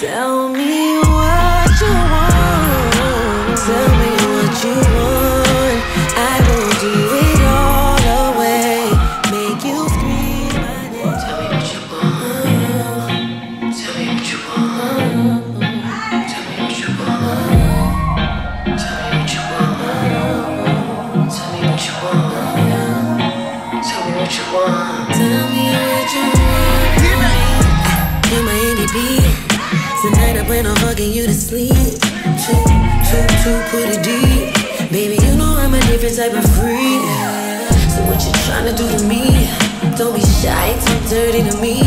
Tell me what you want. Tell me what you want. I will do it all the way. Make you scream. Tell me what you want. Tell me what you want. Tell me what you want. Tell me what you want. Tell me what you want. Tell me what you want. Put it deep. Baby, you know I'm a different type of freak. So what you tryna do to me? Don't be shy, too dirty to me.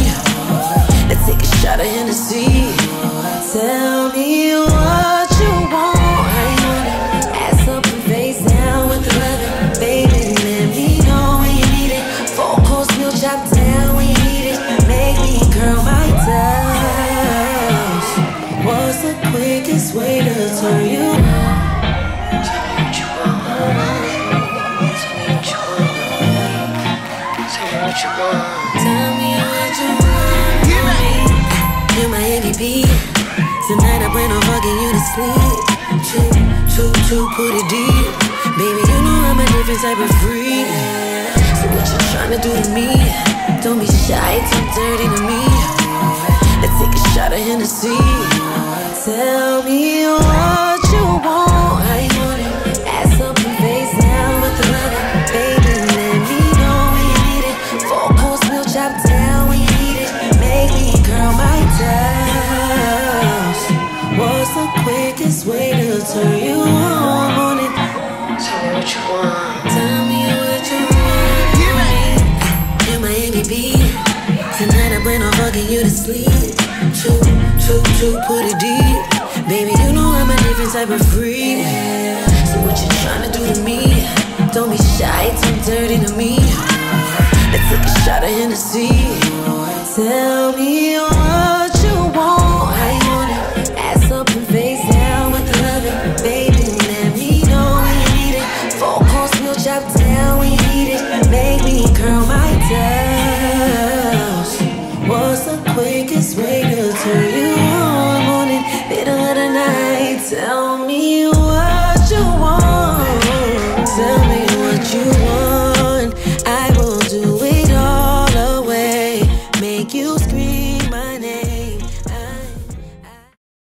Let's take a shot of Hennessy. Tell me what you want. How you want it? You want. Tell me what you want. You're my MVP. Tonight I plan on fucking you to sleep. Two, two, two, put it deep. Baby, you know I'm a different type of freak. So what you tryna do to me? Don't be shy, too dirty to me. Let's take a shot of Hennessy. To turn you on? Morning. Tell me what you want. Tell me what you want. You're my MVP. Tonight I plan on fucking you to sleep. Two, two, two, put it deep. Baby, you know I'm a different type of freak. So what you tryna do to me? Don't be shy, too dirty to me. Let's take a shot of Hennessy. Tell me tell me why.